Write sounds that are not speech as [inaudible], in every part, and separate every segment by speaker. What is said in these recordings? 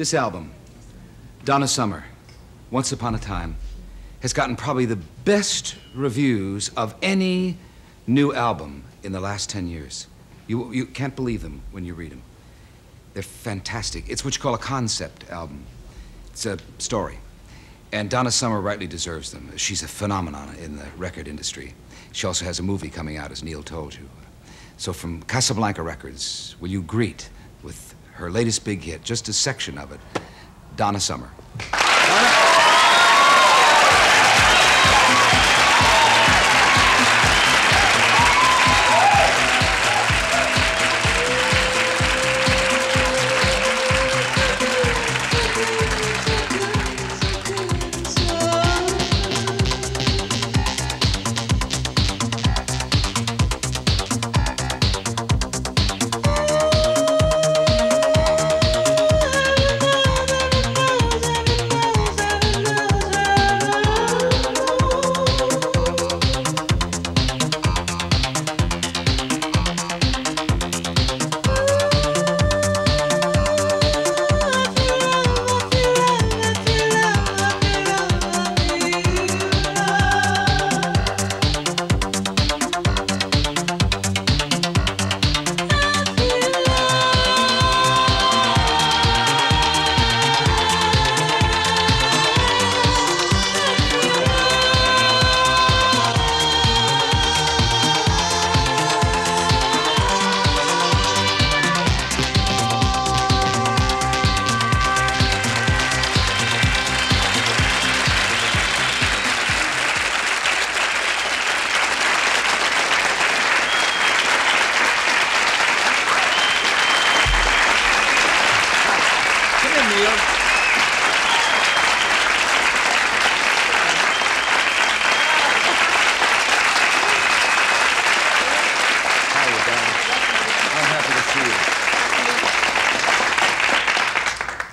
Speaker 1: This album, Donna Summer, Once Upon a Time, has gotten probably the best reviews of any new album in the last 10 years. You, you can't believe them when you read them. They're fantastic. It's what you call a concept album. It's a story. And Donna Summer rightly deserves them. She's a phenomenon in the record industry. She also has a movie coming out, as Neil told you. So from Casablanca Records, will you greet with her latest big hit, just a section of it, Donna Summer. Come [laughs]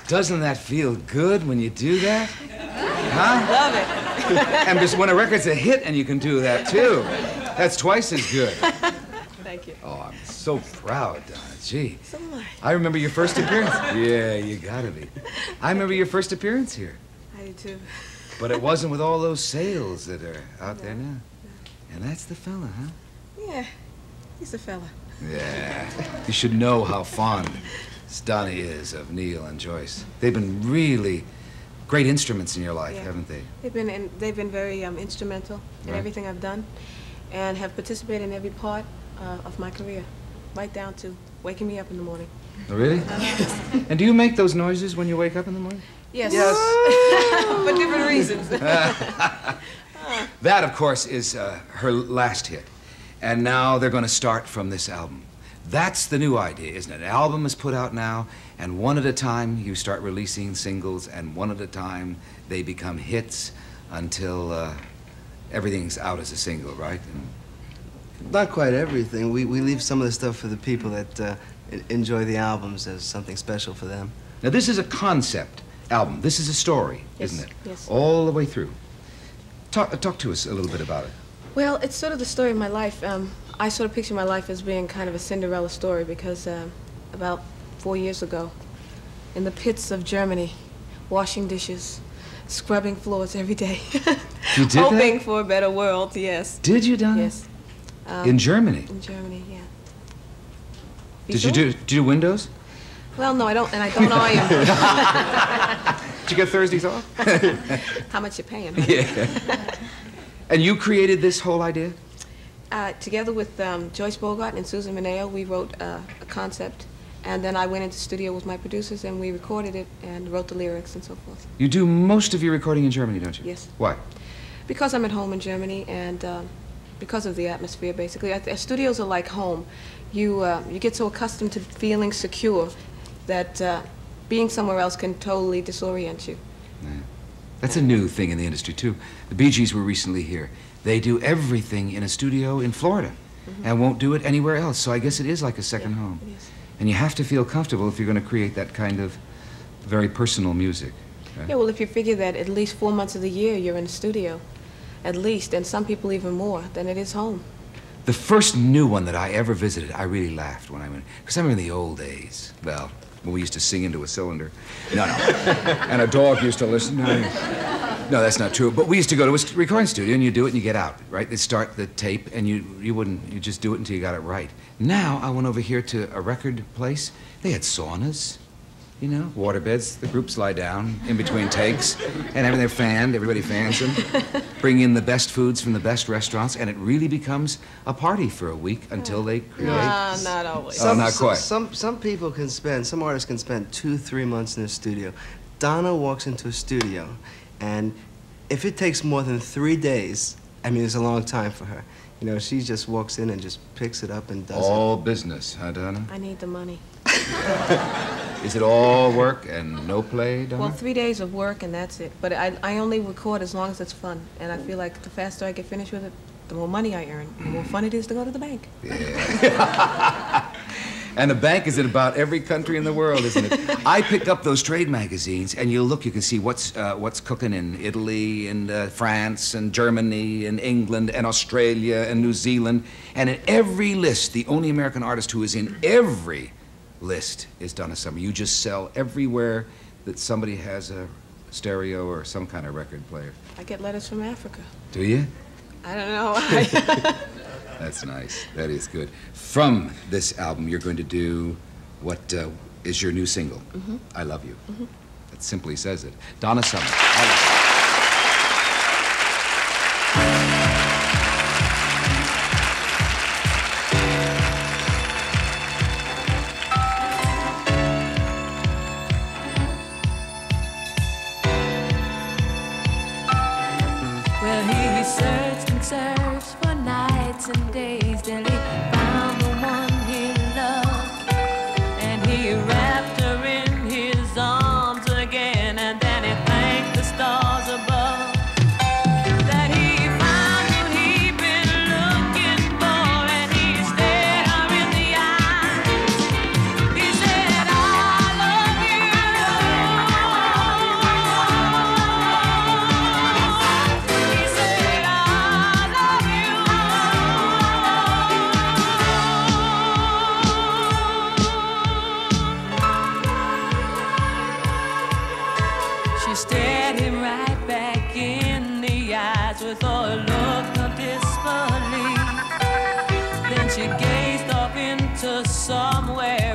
Speaker 1: Doesn't that feel good when you do that? Huh?
Speaker 2: Love it. [laughs]
Speaker 1: And just when a record's a hit and you can do that too. That's twice as good. [laughs]
Speaker 2: Thank you.
Speaker 1: Oh, I'm so proud, Donna. Gee.
Speaker 2: So am I.
Speaker 1: I remember your first appearance. Yeah, you gotta be. I remember your first appearance here.
Speaker 2: I do too.
Speaker 1: But it wasn't with all those sales that are out there now. And that's the fella, huh?
Speaker 2: Yeah, he's a fella.
Speaker 1: Yeah. You should know how fond Donnie is of Neil and Joyce. They've been really great instruments in your life,
Speaker 2: Yeah.
Speaker 1: haven't they?
Speaker 2: They've been in, they've been very um, instrumental in
Speaker 1: Right.
Speaker 2: everything I've done, and have participated in every part uh, of my career, right down to waking me up in the morning.
Speaker 1: Oh, really? [laughs] and do you make those noises when you wake up in the morning?
Speaker 2: Yes.
Speaker 1: Yes. [laughs]
Speaker 2: For different reasons. [laughs]
Speaker 1: That, of course, is uh, her last hit. And now they're going to start from this album. That's the new idea, isn't it? An album is put out now, and one at a time you start releasing singles, and one at a time they become hits until uh, everything's out as a single, right? And
Speaker 3: Not quite everything. We, we leave some of the stuff for the people that uh, enjoy the albums as something special for them.
Speaker 1: now, this is a concept album. This is a story,
Speaker 2: Yes,
Speaker 1: isn't it?
Speaker 2: yes.
Speaker 1: All the way through. Talk, talk to us a little bit about it.
Speaker 2: Well, it's sort of the story of my life. Um, I sort of picture my life as being kind of a Cinderella story because um, about four years ago, in the pits of Germany, washing dishes, scrubbing floors every day, [laughs]
Speaker 1: You did that?
Speaker 2: hoping for a better world. Yes.
Speaker 1: Did you, Donna?
Speaker 2: Yes. Um,
Speaker 1: In Germany?
Speaker 2: In Germany, yeah.
Speaker 1: Did you
Speaker 2: sure?
Speaker 1: do, you do windows?
Speaker 2: Well, no, I don't, and I don't know iron. [laughs]
Speaker 1: Did you get Thursdays [laughs] off?
Speaker 2: How much you paying?
Speaker 1: Yeah. and you created this whole idea?
Speaker 2: Uh, together with um, Joyce Bogart and Susan Munao, we wrote uh, a concept, and then I went into studio with my producers, and we recorded it and wrote the lyrics and so forth.
Speaker 1: You do most of your recording in Germany, don't you?
Speaker 2: Yes.
Speaker 1: Why?
Speaker 2: Because I'm at home in Germany, and um, because of the atmosphere, basically, I th- studios are like home. You uh, you get so accustomed to feeling secure that uh, being somewhere else can totally disorient you.
Speaker 1: That's a new thing in the industry, too. The Bee Gees were recently here. They do everything in a studio in Florida mm-hmm. and won't do it anywhere else. So I guess it is like a second.
Speaker 2: Yeah,
Speaker 1: home. And you have to feel comfortable if you're going to create that kind of very personal music. right?
Speaker 2: Yeah, well, if you figure that at least four months of the year you're in the studio, at least, and some people even more, then it is home.
Speaker 1: The first new one that I ever visited, I really laughed when I went, because I remember in the old days, well, we used to sing into a cylinder. No, no. and a dog used to listen. No, no, that's not true. But we used to go to a recording studio and you do it and you get out, right? They start the tape and you, you wouldn't, you just do it until you got it right. Now I went over here to a record place. They had saunas, you know, water beds. The groups lie down in between takes and everything they're fanned. Everybody fans them. [laughs] Bring in the best foods from the best restaurants and it really becomes a party for a week until they create.
Speaker 2: Nah, not always.
Speaker 1: Oh, not
Speaker 3: some,
Speaker 1: quite.
Speaker 3: Some, some people can spend, some artists can spend two, three months in a studio. Donna walks into a studio, and if it takes more than three days, I mean, it's a long time for her. You know, she just walks in and just picks it up and does it.
Speaker 1: All business, huh, Donna?
Speaker 2: I need the money. [laughs]
Speaker 1: Is it all work and no play, Donna?
Speaker 2: Well, three days of work and that's it. But I, I only record as long as it's fun. And I feel like the faster I get finished with it, the more money I earn, the more fun it is to go to the bank. Yeah. [laughs]
Speaker 1: And the bank is in about every country in the world, isn't it? [laughs] I pick up those trade magazines, and you look, you can see what's uh, what's cooking in Italy and uh, France and Germany and England and Australia and New Zealand. And in every list, the only American artist who is in every list is Donna Summer. You just sell everywhere that somebody has a stereo or some kind of record player.
Speaker 2: I get letters from Africa.
Speaker 1: Do you?
Speaker 2: I don't know. [laughs]
Speaker 1: That's nice. That is good. From this album, you're going to do what uh, is your new single, I Love You. That simply says it. Donna Summer.
Speaker 4: And days into somewhere